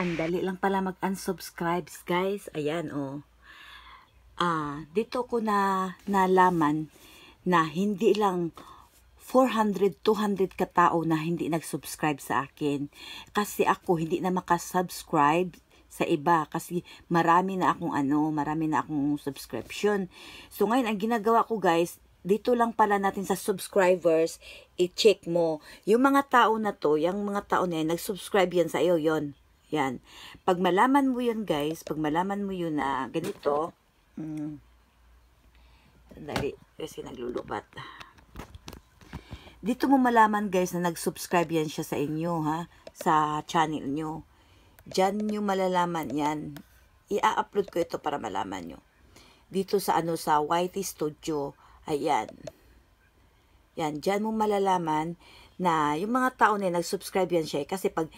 Ang dali lang pala mag-unsubscribe, guys. Ayan, oh. Ah, dito ko na nalaman na hindi lang 400, 200 katao na hindi nag-subscribe sa akin. Kasi ako hindi na makasubscribe sa iba kasi marami na akong ano, marami na akong subscription. So ngayon ang ginagawa ko guys, dito lang pala natin sa subscribers, i-check mo. Yung mga tao na to, yung mga tao na yan, nag-subscribe yan sa iyo, yon Yan. Pag malaman mo yun guys, pag malaman mo yun na ganito, mm, dali, kasi naglulubat. Dito mo malaman guys na nag-subscribe yan siya sa inyo ha, sa channel nyo. Diyan nyo malalaman yan. I-upload ko ito para malaman nyo. Dito sa ano sa YT Studio. Ayan. Yan, diyan mo malalaman na yung mga tao na nag-subscribe yan siya. Kasi pag,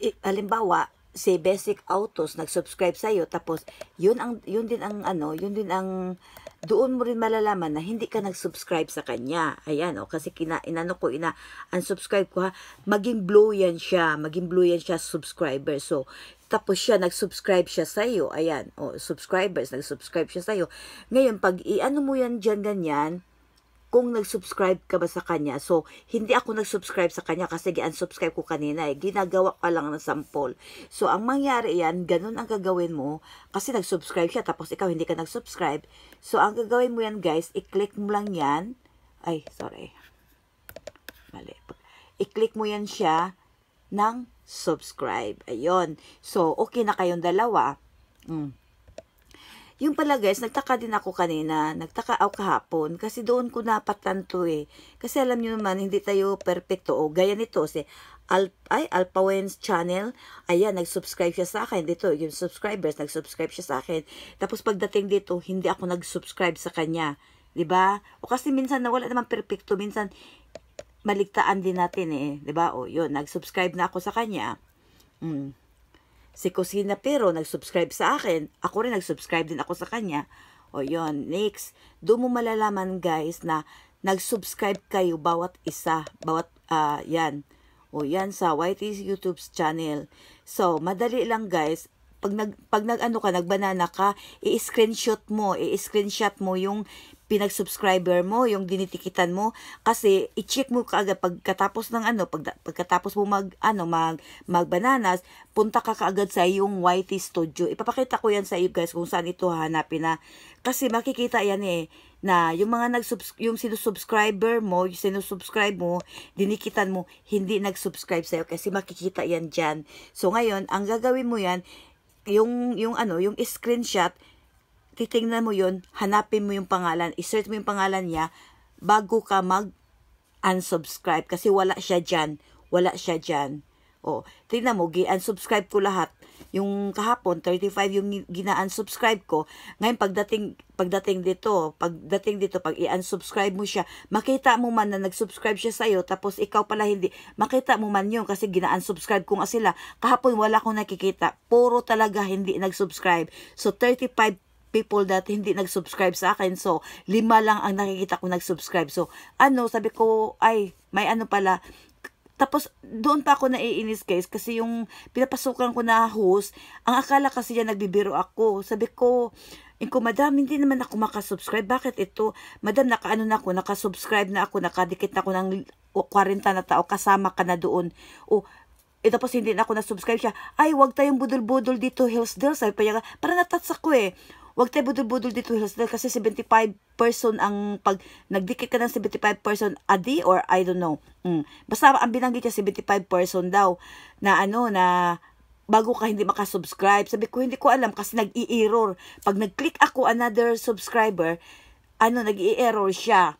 i, halimbawa, si Basic Autos nag-subscribe sa iyo tapos yun ang yun din ang ano yun din ang doon mo rin malalaman na hindi ka nag-subscribe sa kanya. Ayan oh kasi kina inano ko ina unsubscribe ko ha maging blue yan siya maging blue yan siya subscriber. So tapos siya nag-subscribe siya sa iyo ayan oh subscribers nag-subscribe siya sa iyo ngayon pag iano mo yan diyan ganyan kung nag-subscribe ka ba sa kanya. So, hindi ako nag-subscribe sa kanya kasi gi-unsubscribe ko kanina eh. Ginagawa ka lang ng sample. So, ang mangyari yan, ganun ang gagawin mo kasi nag-subscribe siya tapos ikaw hindi ka nag-subscribe. So, ang gagawin mo yan guys, i-click mo lang yan. Ay, sorry. Mali. I-click mo yan siya ng subscribe. Ayun. So, okay na kayong dalawa. Mm. Yung pala guys, nagtaka din ako kanina, nagtaka ako kahapon, kasi doon ko napatanto eh. Kasi alam nyo naman, hindi tayo perfecto. O gaya nito, si Al ay, Alpawens channel, ayan, nag-subscribe siya sa akin. Dito, yung subscribers, nag-subscribe siya sa akin. Tapos pagdating dito, hindi ako nag-subscribe sa kanya. 'di ba? O kasi minsan nawala naman perfecto, minsan maligtaan din natin eh, 'di ba? O yun, nag-subscribe na ako sa kanya. Mm si Kusina pero nag-subscribe sa akin. Ako rin nag-subscribe din ako sa kanya. O yon next. Doon mo malalaman guys na nag-subscribe kayo bawat isa. Bawat, uh, yan. O yan sa YT's YouTube channel. So, madali lang guys pag nag pag nag-ano ka, nagbanana ka, i-screenshot mo, i-screenshot mo yung pinag-subscriber mo, yung dinitikitan mo kasi i-check mo kaagad pagkatapos ng ano, pag, pagkatapos mo mag ano, mag magbananas, punta ka kaagad sa yung YT Studio. Ipapakita ko yan sa iyo guys kung saan ito hahanapin na kasi makikita yan eh na yung mga nag yung sinusubscriber mo, yung sinusubscribe mo, dinikitan mo, hindi nag-subscribe sa'yo kasi makikita yan dyan. So ngayon, ang gagawin mo yan, yung, yung ano, yung screenshot, titingnan mo yun, hanapin mo yung pangalan, isearch mo yung pangalan niya, bago ka mag unsubscribe kasi wala siya dyan. Wala siya dyan. O, tingnan mo, gi-unsubscribe ko lahat. Yung kahapon, 35 yung gina-unsubscribe ko. Ngayon, pagdating, pagdating dito, pagdating dito, pag i-unsubscribe mo siya, makita mo man na nag-subscribe siya sa'yo, tapos ikaw pala hindi, makita mo man yun kasi gina-unsubscribe ko nga sila. Kahapon, wala akong nakikita. Puro talaga hindi nag-subscribe. So, 35 people that hindi nag-subscribe sa akin. So, lima lang ang nakikita ko nag-subscribe. So, ano, sabi ko, ay, may ano pala, tapos, doon pa ako naiinis guys, kasi yung pinapasukan ko na host, ang akala kasi yan nagbibiro ako. Sabi ko, Inko, madam, hindi naman ako makasubscribe. Bakit ito? Madam, nakaano na ako, nakasubscribe na ako, nakadikit na ako ng 40 na tao, kasama ka na doon. O, eh, tapos hindi na ako na-subscribe siya. Ay, wag tayong budol-budol dito, Hillsdale. Sabi pa niya, para natatsa ko eh. Huwag tayo budol-budol dito kasi 75 person ang pag nagdikit ka ng 75 person a day or I don't know. Mm. Basta ang binanggit niya 75 person daw na ano na bago ka hindi makasubscribe. Sabi ko, hindi ko alam kasi nag-i-error. Pag nag-click ako another subscriber, ano, nag-i-error siya.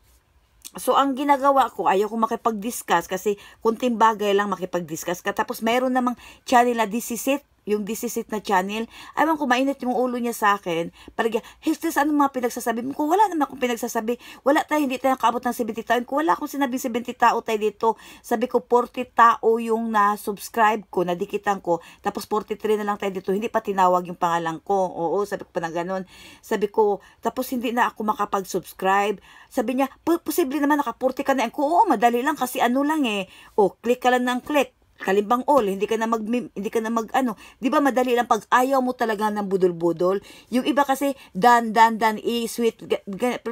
So, ang ginagawa ko, ayaw ko makipag-discuss kasi kunting bagay lang makipag-discuss ka. Tapos, mayroon namang channel na disisit yung disisit na channel. Aywan ko, mainit yung ulo niya sa akin. Parang, Hestes, ano mga pinagsasabi mo? Wala naman akong pinagsasabi, wala tayo, hindi tayo nakaabot ng 70 tao. Kung wala akong sinabi 70 tao tayo dito, sabi ko, 40 tao yung na-subscribe ko, nadikitan ko, tapos 43 na lang tayo dito, hindi pa tinawag yung pangalan ko. Oo, sabi ko pa na ganun. Sabi ko, tapos hindi na ako makapag-subscribe. Sabi niya, posible naman naka 40 ka na. Ko, oo, madali lang kasi ano lang eh. O, click ka lang ng click kalimbang all, hindi ka na mag hindi ka na mag ano, 'di ba madali lang pag ayaw mo talaga ng budol-budol. Yung iba kasi dan dan dan i sweet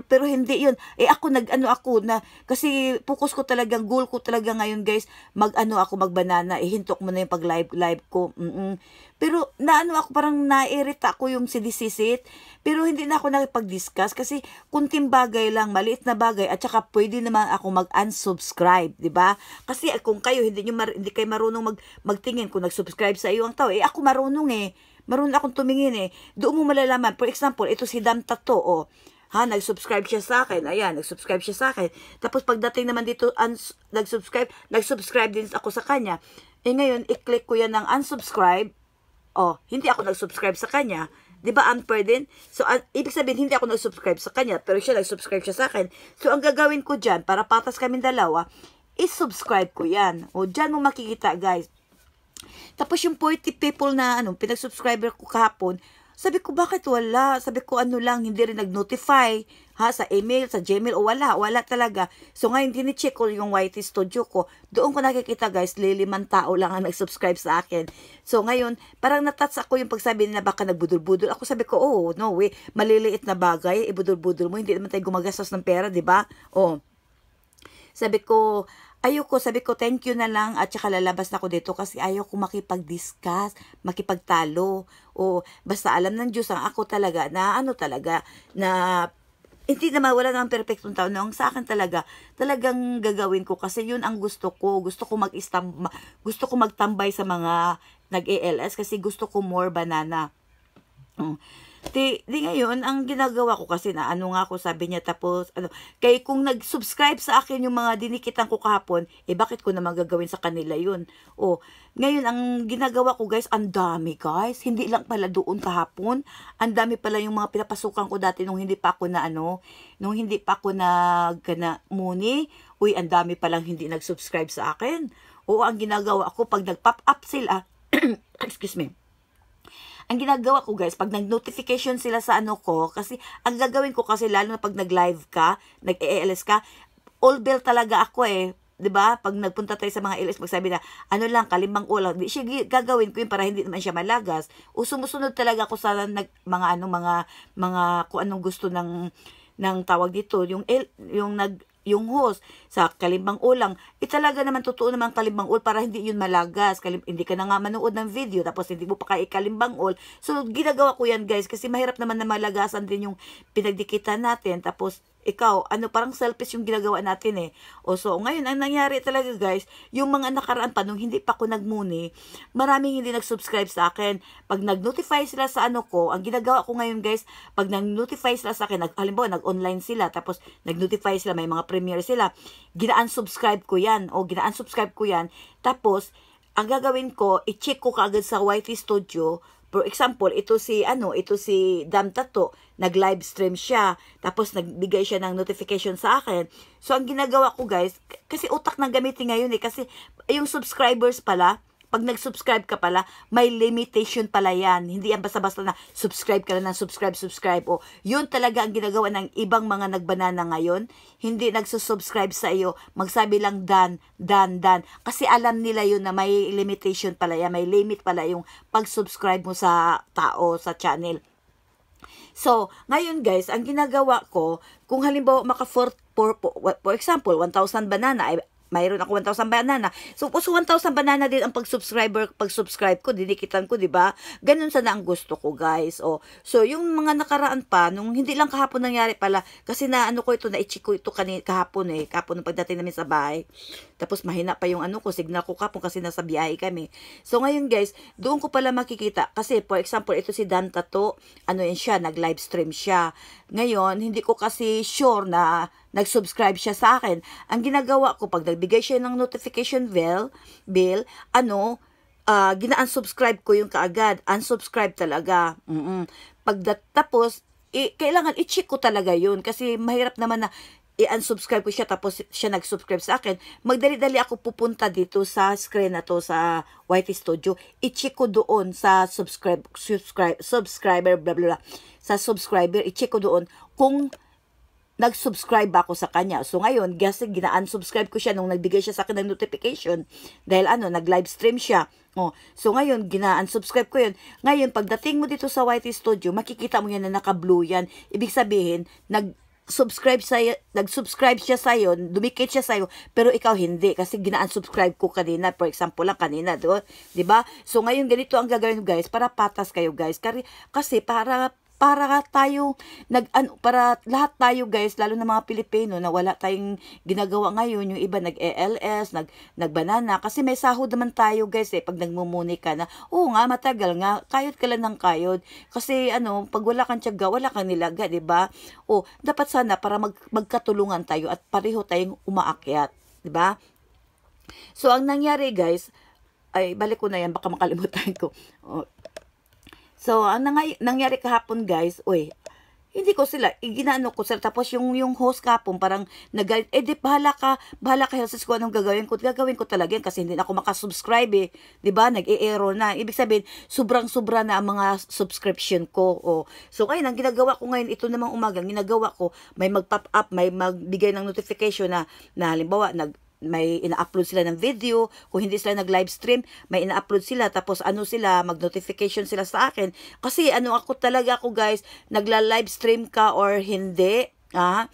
pero hindi 'yun. Eh ako nag ano ako na kasi focus ko talagang goal ko talaga ngayon guys, mag ano ako mag banana, ihintok mo na yung pag live live ko. Mm-mm. Pero naano ako parang nairita ako yung sidisisit. Pero hindi na ako nakipag-discuss kasi kunting bagay lang, maliit na bagay at saka pwede naman ako mag-unsubscribe, 'di ba? Kasi kung kayo hindi niyo hindi kayo marunong mag magtingin kung nag-subscribe sa iyo ang tao, eh ako marunong eh. Marunong akong tumingin eh. Doon mo malalaman. For example, ito si Dam Tato, oh. Ha, nag-subscribe siya sa akin. Ayan, nag-subscribe siya sa akin. Tapos pagdating naman dito, nag-subscribe, nag-subscribe din ako sa kanya. Eh ngayon, i-click ko yan ng unsubscribe oh, hindi ako nag-subscribe sa kanya, 'di ba unfair din? So, uh, ibig sabihin, hindi ako nag-subscribe sa kanya, pero siya nag-subscribe siya sa akin. So, ang gagawin ko dyan, para patas kami dalawa, is-subscribe ko yan. O, dyan mo makikita, guys. Tapos, yung 40 people na, ano, pinag-subscriber ko kahapon, sabi ko, bakit wala? Sabi ko, ano lang, hindi rin nag-notify ha, sa email, sa Gmail, o wala, wala talaga. So ngayon, dini-check ko yung YT Studio ko. Doon ko nakikita guys, liliman tao lang ang nag-subscribe sa akin. So ngayon, parang natats ako yung pagsabi nila baka nagbudol-budol. Ako sabi ko, oh, no way, maliliit na bagay, ibudol-budol mo, hindi naman tayo gumagastos ng pera, di ba? Oh, sabi ko, ayoko, sabi ko, thank you na lang at saka lalabas na ako dito kasi ayaw ko makipag-discuss, makipagtalo. O basta alam ng Diyos ang ako talaga na ano talaga, na hindi naman, wala namang perfectong tao. No, ang sa akin talaga, talagang gagawin ko kasi yun ang gusto ko. Gusto ko mag gusto ko magtambay sa mga nag-ALS kasi gusto ko more banana. Mm. Di, di ngayon, ang ginagawa ko kasi na ano nga ako, sabi niya tapos, ano, kay kung nag-subscribe sa akin yung mga dinikitan ko kahapon, eh bakit ko naman gagawin sa kanila yun? O, ngayon, ang ginagawa ko guys, ang dami guys, hindi lang pala doon kahapon, ang dami pala yung mga pinapasukan ko dati nung hindi pa ako na ano, nung hindi pa ako nag, na, muni, uy, ang dami palang hindi nag-subscribe sa akin. O, ang ginagawa ko, pag nag-pop up sila, excuse me, ang ginagawa ko guys, pag nag-notification sila sa ano ko, kasi ang gagawin ko kasi lalo na pag nag-live ka, nag-ELS ka, all bell talaga ako eh. 'di ba? Pag nagpunta tayo sa mga LS, magsabi na, ano lang, kalimang ulang, di siya gagawin ko yun para hindi naman siya malagas. O sumusunod talaga ako sa nag, mga ano, mga, mga, kung anong gusto ng, ng tawag dito, yung, yung nag, yung host sa kalimbang ulang, eh talaga naman totoo naman kalimbang ul para hindi yun malagas. Kalim, hindi ka na nga manood ng video tapos hindi mo pa kaya kalimbang ul. So ginagawa ko yan guys kasi mahirap naman na malagasan din yung pinagdikitan natin tapos ikaw, ano, parang selfish yung ginagawa natin eh. O so, ngayon, ang nangyari talaga guys, yung mga nakaraan pa, nung hindi pa ako nagmuni, maraming hindi nag-subscribe sa akin. Pag nag-notify sila sa ano ko, ang ginagawa ko ngayon guys, pag nag-notify sila sa akin, nag, halimbawa, nag-online sila, tapos nag-notify sila, may mga premiere sila, ginaan-subscribe ko yan, o ginaan-subscribe ko yan, tapos, ang gagawin ko, i-check ko kaagad sa YT Studio, For example, ito si ano, ito si Dam Tato, nag-live stream siya, tapos nagbigay siya ng notification sa akin. So ang ginagawa ko guys, kasi utak na gamitin ngayon eh kasi yung subscribers pala, pag nag-subscribe ka pala, may limitation pala yan. Hindi yan basta-basta na subscribe ka na ng subscribe, subscribe. O, yun talaga ang ginagawa ng ibang mga nagbanana ngayon. Hindi nagsusubscribe sa iyo. Magsabi lang dan, dan, dan. Kasi alam nila yun na may limitation pala yan. May limit pala yung pag-subscribe mo sa tao, sa channel. So, ngayon guys, ang ginagawa ko, kung halimbawa maka for, for, for example, 1,000 banana, ay mayroon ako 1,000 banana. So, so 1,000 banana din ang pag-subscriber, pag-subscribe ko, dinikitan ko, di ba? Ganun sana ang gusto ko, guys. O, so, yung mga nakaraan pa, nung hindi lang kahapon nangyari pala, kasi na ano ko ito, na-itchik ko ito kanina, kahapon eh, kahapon nung pagdating namin sa bahay. Tapos mahina pa yung ano ko, signal ko kapon kasi nasa biyahe kami. So ngayon guys, doon ko pala makikita. Kasi for example, ito si Dan Tato, ano yan siya, nag-live stream siya. Ngayon, hindi ko kasi sure na nag-subscribe siya sa akin. Ang ginagawa ko, pag nagbigay siya ng notification bell, bill, ano, uh, gina-unsubscribe ko yung kaagad. Unsubscribe talaga. Mm-mm. Pag tapos, eh, kailangan i-check ko talaga yun kasi mahirap naman na i-unsubscribe ko siya tapos siya nag-subscribe sa akin, magdali-dali ako pupunta dito sa screen na to sa YT Studio. I-check ko doon sa subscribe, subscribe, subscriber, blah, blah, blah. Sa subscriber, i-check ko doon kung nag-subscribe ako sa kanya. So ngayon, kasi gina-unsubscribe ko siya nung nagbigay siya sa akin ng notification dahil ano, nag-live stream siya. Oh, so ngayon, gina-unsubscribe ko yun. Ngayon, pagdating mo dito sa YT Studio, makikita mo yan na naka-blue yan. Ibig sabihin, nag subscribe sa nag-subscribe siya sa iyo, dumikit siya sa iyo, pero ikaw hindi kasi gina-unsubscribe ko kanina, for example lang kanina, 'di ba? So ngayon ganito ang gagawin guys para patas kayo guys. Kasi para para tayo nag ano, para lahat tayo guys lalo na mga Pilipino na wala tayong ginagawa ngayon yung iba nag ALS nag nagbanana kasi may sahod naman tayo guys eh pag nagmumuni ka na oo nga matagal nga kayod ka lang ng kayod. Kasi ano pag wala kang tiyaga wala kang nilaga di ba? O dapat sana para mag, magkatulungan tayo at pareho tayong umaakyat di ba? So ang nangyari guys ay balik ko na yan baka makalimutan ko. Oh, So, ang nangay- nangyari kahapon guys, uy, hindi ko sila, iginaano ko sila. Tapos yung, yung host kapon, parang nagalit, eh di, bahala ka, bahala ka, Helsis, ko anong gagawin ko. Gagawin ko talaga yan kasi hindi na ako makasubscribe eh. ba diba? Nag-e-error na. Ibig sabihin, sobrang-sobra na ang mga subscription ko. Oh. So, ngayon, ang ginagawa ko ngayon, ito namang umaga, ginagawa ko, may mag-pop up, may magbigay ng notification na, na halimbawa, nag, may ina-upload sila ng video, kung hindi sila nag-live stream, may ina-upload sila, tapos ano sila, mag-notification sila sa akin. Kasi ano ako talaga ako guys, nagla-live stream ka or hindi, ah,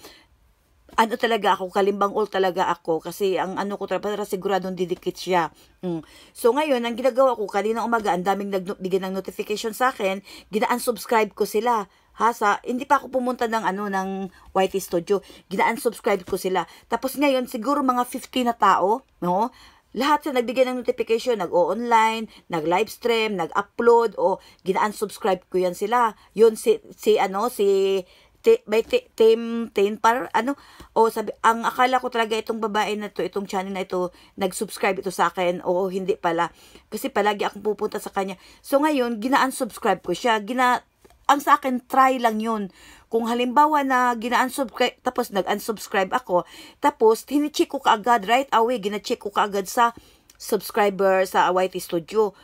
ano talaga ako, kalimbang all talaga ako kasi ang ano ko talaga, para siguradong didikit siya. Mm. So ngayon, ang ginagawa ko, kanina umaga, ang daming nagbigay ng notification sa akin, gina-unsubscribe ko sila ha sa hindi pa ako pumunta ng ano ng YT Studio gina-unsubscribe ko sila tapos ngayon siguro mga 50 na tao no lahat sa nagbigay ng notification, nag-o-online, nag-live stream, nag-upload, o gina-unsubscribe ko yan sila. Yun si, si ano, si te, may te, ten par ano o sabi ang akala ko talaga itong babae na to itong channel na ito nag-subscribe ito sa akin o hindi pala kasi palagi akong pupunta sa kanya so ngayon gina-unsubscribe ko siya gina ang sa akin, try lang yun. Kung halimbawa na gina-unsubscribe, tapos nag-unsubscribe ako, tapos tinicheck ko kaagad, right away, gina-check ko kaagad sa subscriber sa YT Studio.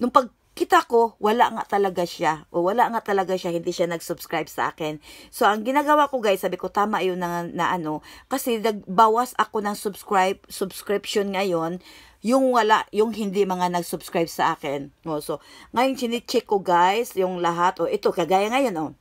Nung pagkita ko, wala nga talaga siya. O wala nga talaga siya, hindi siya nag-subscribe sa akin. So, ang ginagawa ko guys, sabi ko, tama yun na, na ano, kasi nagbawas ako ng subscribe, subscription ngayon, yung wala, yung hindi mga nag-subscribe sa akin. No, so, ngayon chine-check ko guys, yung lahat, o ito, kagaya ngayon, oh.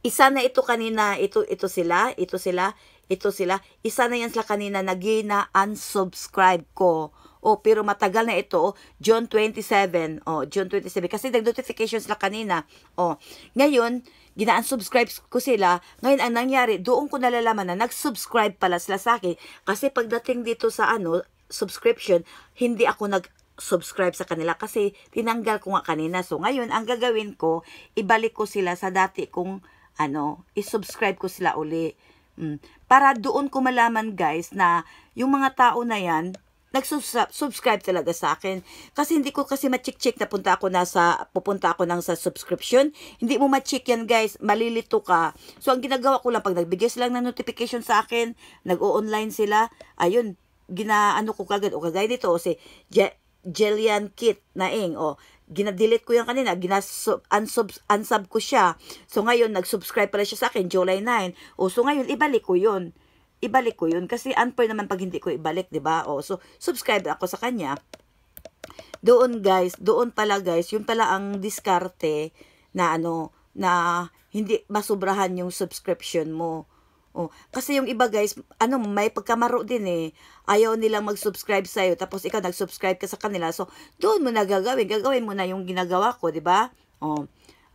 Isa na ito kanina, ito, ito sila, ito sila, ito sila. Isa na yan sila kanina, nagina unsubscribe ko. Oh, pero matagal na ito, June 27. Oh, June 27. Kasi nag-notification sila kanina. Oh, ngayon, gina-unsubscribe ko sila. Ngayon, ang nangyari, doon ko nalalaman na nag-subscribe pala sila sa akin. Kasi pagdating dito sa ano, subscription, hindi ako nag subscribe sa kanila kasi tinanggal ko nga kanina. So ngayon, ang gagawin ko, ibalik ko sila sa dati kong ano, i-subscribe ko sila uli. Mm. Para doon ko malaman guys na yung mga tao na yan, nag-subscribe talaga sa akin. Kasi hindi ko kasi ma-check-check na punta ako na sa, pupunta ako nang sa subscription. Hindi mo ma-check yan guys, malilito ka. So ang ginagawa ko lang, pag nagbigay sila ng notification sa akin, nag-o-online sila, ayun, ginaano ko kagad o kagaya dito o si Je Jillian Kit naing o gina-delete ko yan kanina, gina-unsub unsub ko siya. So ngayon nag-subscribe pala siya sa akin July 9. O so ngayon ibalik ko 'yon. Ibalik ko 'yon kasi unfair naman pag hindi ko ibalik, 'di ba? O so subscribe ako sa kanya. Doon guys, doon pala guys, yun pala ang diskarte na ano na hindi masubrahan yung subscription mo. Oh, kasi yung iba guys, ano, may pagkamaro din eh. Ayaw nilang mag-subscribe sa iyo tapos ikaw nag-subscribe ka sa kanila. So, doon mo na gagawin. Gagawin mo na yung ginagawa ko, 'di ba? Oh.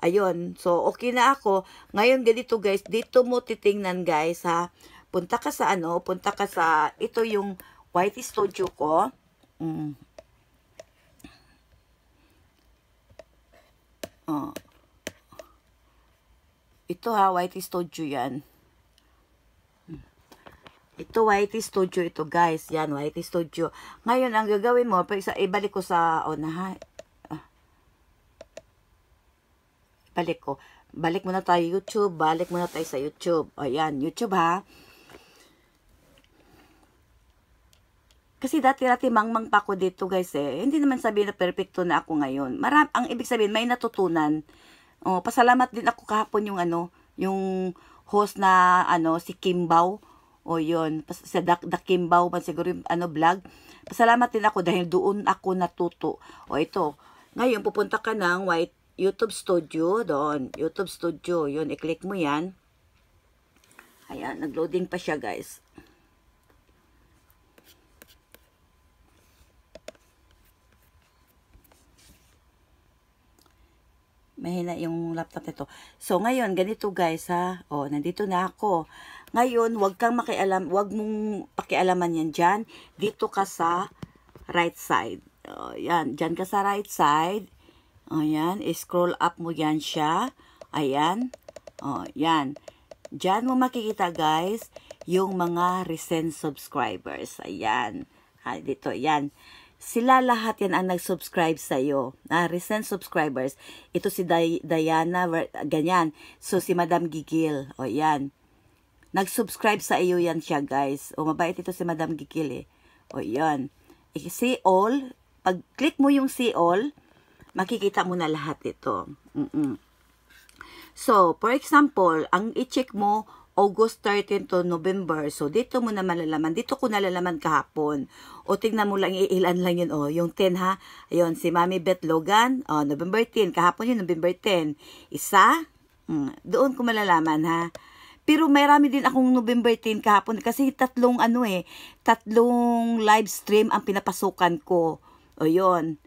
Ayun. So, okay na ako. Ngayon ganito guys, dito mo titingnan guys ha. Punta ka sa ano, punta ka sa ito yung white studio ko. Mm. Oh. Ito ha, white studio yan. Ito, YT Studio ito, guys. Yan, YT Studio. Ngayon, ang gagawin mo, isa, ibalik ko sa, oh, na, ah. Balik ko. Balik muna tayo YouTube. Balik muna tayo sa YouTube. O, yan, YouTube, ha. Kasi dati-dati mangmang pa ako dito, guys, eh. Hindi naman sabihin na perfecto na ako ngayon. Maram, ang ibig sabihin, may natutunan. Oh, pasalamat din ako kahapon yung ano, yung host na ano si Kimbaw. O yun, pas- sa Dak Dakimbaw man siguro yung ano vlog. Pasalamat din ako dahil doon ako natuto. O ito, ngayon pupunta ka ng White YouTube Studio doon. YouTube Studio, yun, i-click mo yan. Ayan, nag-loading pa siya guys. Mahina yung laptop nito. So, ngayon, ganito guys, ha. O, nandito na ako. Ngayon, wag kang makialam, wag mong pakialaman yan dyan. Dito ka sa right side. O, yan, dyan ka sa right side. O, yan, scroll up mo yan siya. Ayan. O, yan. Dyan mo makikita guys, yung mga recent subscribers. Ayan. Ha, dito, yan sila lahat yan ang nag-subscribe sa iyo. Ah, recent subscribers. Ito si Day Diana, ganyan. So, si Madam Gigil. O, yan. Nag-subscribe sa iyo yan siya, guys. O, mabait ito si Madam Gigil, eh. O, yan. See all. Pag click mo yung see all, makikita mo na lahat ito. Mm -mm. So, for example, ang i-check mo, August 13 to November. So, dito mo na malalaman. Dito ko nalalaman kahapon. O, tingnan mo lang, ilan lang yun. O, yung 10 ha. Ayun, si Mami Beth Logan. O, November 10. Kahapon yun, November 10. Isa. Hmm, doon ko malalaman ha. Pero may rami din akong November 10 kahapon kasi tatlong ano eh, tatlong live stream ang pinapasukan ko. O yun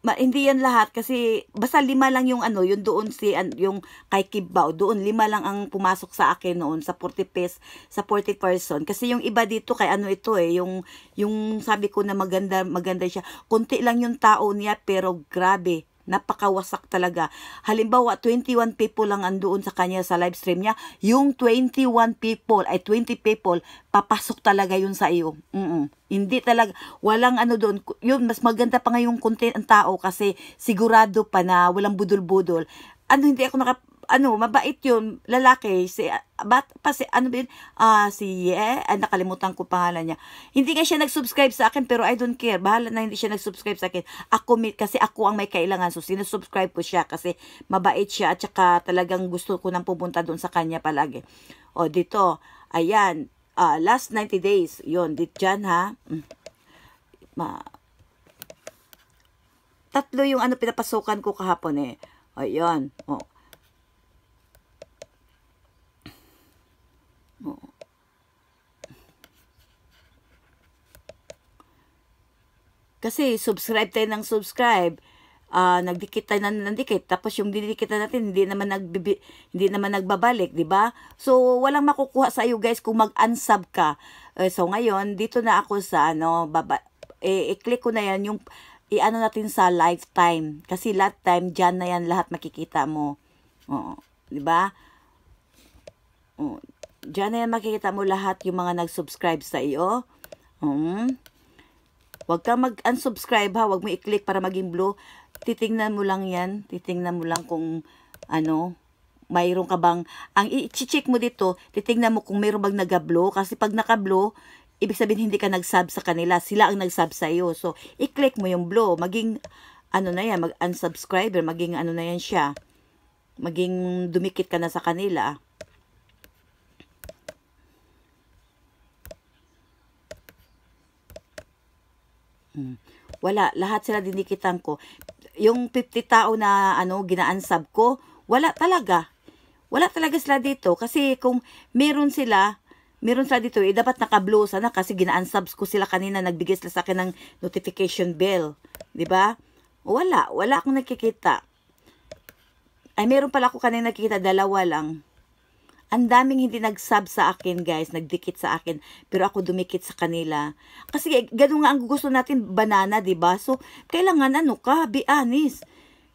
ma, hindi yan lahat kasi basta lima lang yung ano, yung doon si an, yung kay Kibbao, doon lima lang ang pumasok sa akin noon sa 40 pes sa 40 person kasi yung iba dito kay ano ito eh, yung yung sabi ko na maganda maganda siya. Konti lang yung tao niya pero grabe napakawasak talaga. Halimbawa, 21 people lang andoon sa kanya sa live stream niya. Yung 21 people, ay 20 people, papasok talaga yun sa iyo. Mm-mm. Hindi talaga, walang ano doon. Yun, mas maganda pa ngayong content ang tao kasi sigurado pa na walang budol-budol. Ano, hindi ako naka, ano, mabait yun, lalaki, si, bat, pa si, ano ba yun, uh, si, eh, ah, nakalimutan ko pangalan niya. Hindi nga siya nag-subscribe sa akin, pero I don't care, bahala na hindi siya nag-subscribe sa akin. Ako, kasi ako ang may kailangan, so sinusubscribe ko siya kasi mabait siya, at saka talagang gusto ko nang pupunta doon sa kanya palagi. O, dito, ayan, uh, last 90 days, yun, dit dyan ha, mm. ma, tatlo yung ano pinapasukan ko kahapon eh. Ayan. Oh. Kasi subscribe tayo ng subscribe. Uh, nagdikit tayo ng nagdikit tapos yung didikit natin hindi naman nagbibi, hindi naman nagbabalik, 'di ba? So walang makukuha sa iyo guys kung mag-unsub ka. Uh, so ngayon dito na ako sa ano baba eh, i-click ko na yan yung i-ano natin sa lifetime kasi lifetime diyan na yan lahat makikita mo. Oo, 'di ba? Oh, diyan na yan makikita mo lahat yung mga nag-subscribe sa iyo. Um, Huwag kang mag-unsubscribe ha. Huwag mo i-click para maging blue. Titingnan mo lang yan. Titingnan mo lang kung ano, mayroon ka bang, ang i-check mo dito, titingnan mo kung mayroon bang nag-blow. Kasi pag naka-blow, ibig sabihin hindi ka nag-sub sa kanila. Sila ang nag-sub sa iyo. So, i-click mo yung blow. Maging, ano na yan, mag-unsubscriber. Maging ano na yan siya. Maging dumikit ka na sa kanila. Hmm. Wala, lahat sila dinikitan ko. Yung 50 tao na ano ginaansab ko, wala talaga. Wala talaga sila dito kasi kung meron sila, meron sila dito, eh, dapat naka-blue sana kasi ginaansubs ko sila kanina, nagbigay sila sa akin ng notification bell. 'Di ba? Wala, wala akong nakikita. Ay, meron pala ako kanina nakikita, dalawa lang. Ang daming hindi nag-sub sa akin, guys. Nagdikit sa akin. Pero ako dumikit sa kanila. Kasi ganun nga ang gusto natin, banana, ba diba? So, kailangan ano ka, be honest.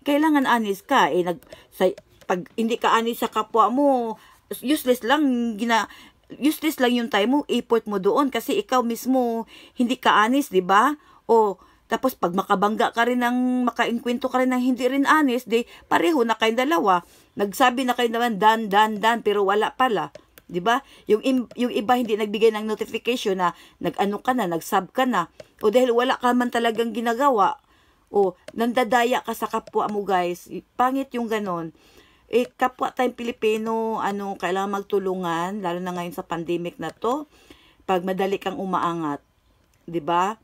Kailangan honest ka. Eh, nag, sa, pag hindi ka honest sa kapwa mo, useless lang, gina, useless lang yung time mo, effort mo doon. Kasi ikaw mismo, hindi ka honest, ba? O, tapos pag makabangga ka rin ng, makainkwento ka rin ng hindi rin honest, di pareho na kayong dalawa. Nagsabi na kayo naman, dan, dan, dan, pero wala pala. 'di ba? Yung yung iba hindi nagbigay ng notification na nag-ano ka na, nag-sub ka na. O dahil wala ka man talagang ginagawa. O nandadaya ka sa kapwa mo, guys. Pangit yung ganon. eh, kapwa tayong Pilipino, ano, kailangan magtulungan, lalo na ngayon sa pandemic na to, pag madali kang umaangat. 'di ba?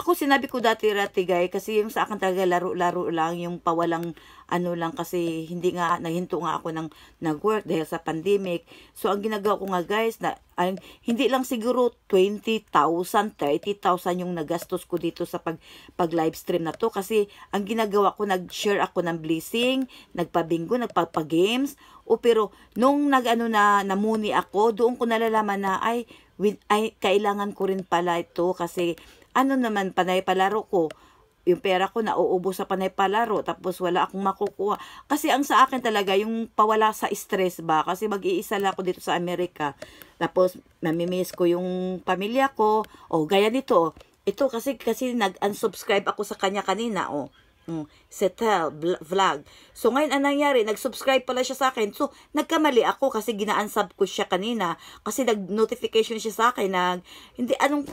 Ako sinabi ko dati ratigay kasi yung sa akin talaga laro-laro lang yung pawalang ano lang kasi hindi nga nahinto nga ako ng nag-work dahil sa pandemic. So ang ginagawa ko nga guys na ang, hindi lang siguro 20,000, 30,000 yung nagastos ko dito sa pag pag live stream na to kasi ang ginagawa ko nag-share ako ng blessing, nagpabingo, nagpapa-games. O pero nung nag-ano na namuni ako, doon ko nalalaman na ay, with, ay kailangan ko rin pala ito kasi ano naman panay palaro ko yung pera ko na uubos sa panay palaro tapos wala akong makukuha. Kasi ang sa akin talaga yung pawala sa stress ba kasi mag-iisa lang ako dito sa Amerika. Tapos namimiss ko yung pamilya ko. O gaya nito. Ito kasi kasi nag-unsubscribe ako sa kanya kanina. Oh Mm, Setel vlog. So ngayon ang nangyari, nag-subscribe pala siya sa akin. So nagkamali ako kasi ginaansub ko siya kanina kasi nag-notification siya sa akin nag hindi anong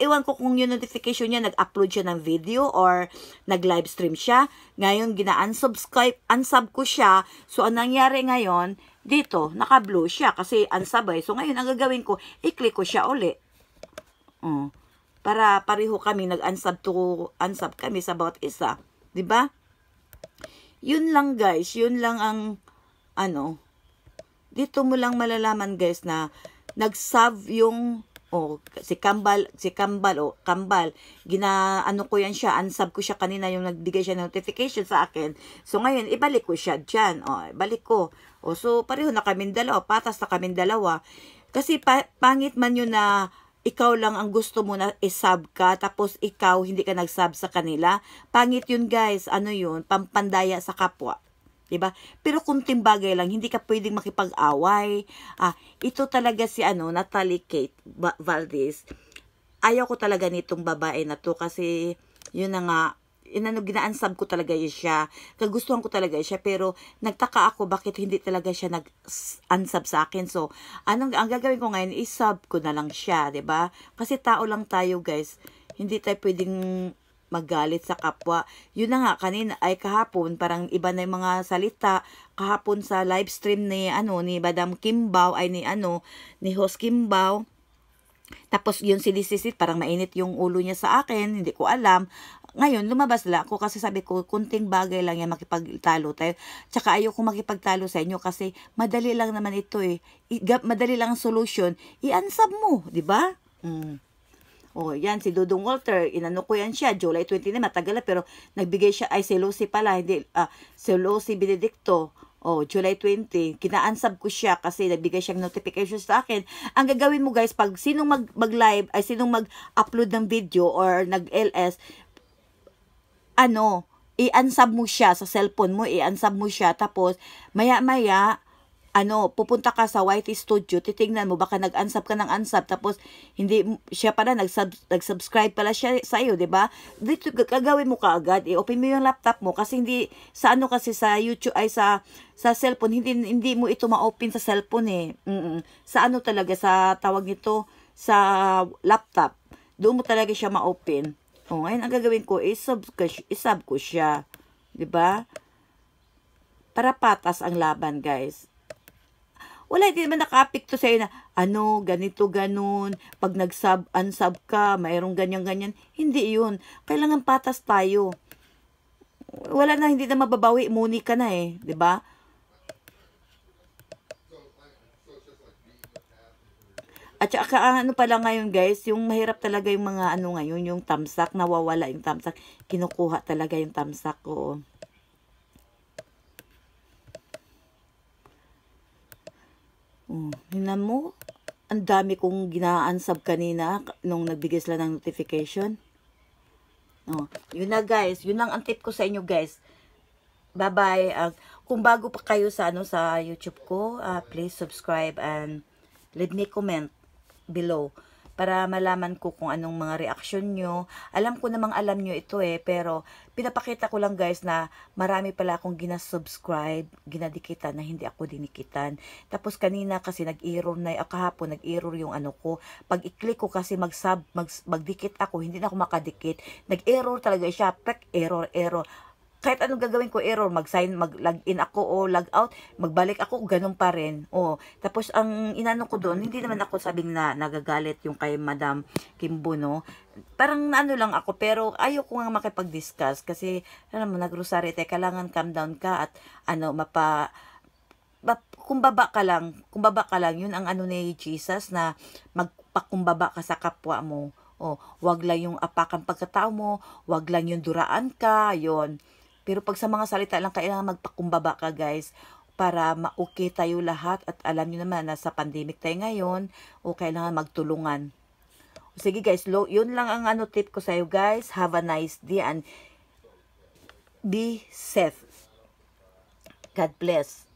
ewan ko kung yung notification niya nag-upload siya ng video or nag-live stream siya. Ngayon gina-unsubscribe, unsub ko siya. So ang nangyari ngayon, dito naka-blue siya kasi unsubay. So ngayon ang gagawin ko, i-click ko siya uli. Oh, para pareho kami nag-unsub to unsub kami sa bawat isa. 'Di ba? Yun lang guys, yun lang ang ano. Dito mo lang malalaman guys na nag-save yung oh, si Kambal, si Kambal, oh, Kambal, gina, ko yan siya, unsub ko siya kanina yung nagbigay siya ng notification sa akin. So, ngayon, ibalik ko siya dyan. Oh, ibalik ko. Oh, so, pareho na kaming dalawa, patas na kaming dalawa. Kasi, pa, pangit man yun na ikaw lang ang gusto mo na isub ka, tapos ikaw hindi ka nag-sub sa kanila. Pangit yun guys, ano yun, pampandaya sa kapwa. 'di ba? Pero kunting bagay lang, hindi ka pwedeng makipag-away. Ah, ito talaga si ano, Natalie Kate Valdez. Ayaw ko talaga nitong babae na to kasi yun na nga inano ginaansab ko talaga siya. Kagustuhan ko talaga siya pero nagtaka ako bakit hindi talaga siya nag-unsub sa akin. So, anong ang gagawin ko ngayon is-sub ko na lang siya, 'di ba? Kasi tao lang tayo, guys. Hindi tayo pwedeng magalit sa kapwa. Yun na nga, kanina ay kahapon, parang iba na yung mga salita. Kahapon sa live stream ni, ano, ni Madam Kimbaw, ay ni, ano, ni Host Kimbaw. Tapos yun si Lisisit, parang mainit yung ulo niya sa akin, hindi ko alam. Ngayon, lumabas lang ako kasi sabi ko, kunting bagay lang yan makipagtalo tayo. Tsaka ayoko makipagtalo sa inyo kasi madali lang naman ito eh. I, madali lang ang solution. I-unsub mo, di ba? Mm. Oh, yan si Dudong Walter, inano ko yan siya, July 20 na matagal na pero nagbigay siya ay si Lucy pala, hindi uh, si Lucy Benedicto. Oh, July 20, kinaansab ko siya kasi nagbigay siyang notification sa akin. Ang gagawin mo guys, pag sinong mag, mag-live, ay sinong mag-upload ng video or nag-LS, ano, i-unsub mo siya sa cellphone mo, i-unsub mo siya, tapos, maya-maya, ano, pupunta ka sa YT Studio, titingnan mo, baka nag-unsub ka ng unsub, tapos, hindi, siya pala, nag-sub, nag-subscribe pala siya sa iyo, di ba? Dito, gagawin mo kaagad, i-open mo yung laptop mo, kasi hindi, sa ano kasi, sa YouTube, ay sa, sa cellphone, hindi, hindi mo ito ma-open sa cellphone eh. Mm-mm. Sa ano talaga, sa tawag nito, sa laptop, doon mo talaga siya ma-open. O, ngayon, ang gagawin ko, isub, isub ko siya. ba diba? Para patas ang laban, guys. Wala, hindi naman nakapikto sa'yo na, ano, ganito, ganun. Pag nag-sub, unsub ka, mayroong ganyan-ganyan. Hindi yun. Kailangan patas tayo. Wala na, hindi na mababawi. Muni ka na eh. ba diba? At saka ano pala ngayon guys, yung mahirap talaga yung mga ano ngayon, yung tamsak, nawawala yung tamsak. Kinukuha talaga yung tamsak ko. Oh, hinan mo, ang dami kong ginaansab kanina nung nagbigay sila ng notification. Oh, yun na guys, yun lang ang tip ko sa inyo guys. Bye-bye. Uh, kung bago pa kayo sa ano sa YouTube ko, uh, please subscribe and leave me comment below para malaman ko kung anong mga reaksyon nyo. Alam ko namang alam nyo ito eh, pero pinapakita ko lang guys na marami pala akong ginasubscribe, ginadikitan na hindi ako dinikitan. Tapos kanina kasi nag-error na, uh, kahapon nag-error yung ano ko. Pag i-click ko kasi mag-sub, mag, magdikit ako, hindi na ako makadikit. Nag-error talaga siya, prek error, error kahit anong gagawin ko error, mag-sign, mag-login ako o log out, magbalik ako, ganun pa rin. O, tapos ang inano ko doon, hindi naman ako sabing na nagagalit yung kay Madam Kimbo, no? Parang ano lang ako, pero ayoko nga makipag-discuss kasi, alam mo, nagrosary, te, kailangan calm down ka at ano, mapa, ba, kumbaba ka lang, kumbaba ka lang, yun ang ano ni Jesus na magpakumbaba ka sa kapwa mo. O, wag lang yung apakan pagkatao mo, wag lang yung duraan ka, yon pero pag sa mga salita lang, kailangan magpakumbaba ka guys para ma-okay tayo lahat at alam nyo naman na sa pandemic tayo ngayon o kailangan magtulungan. Sige guys, lo, yun lang ang ano tip ko sa iyo guys. Have a nice day and be safe. God bless.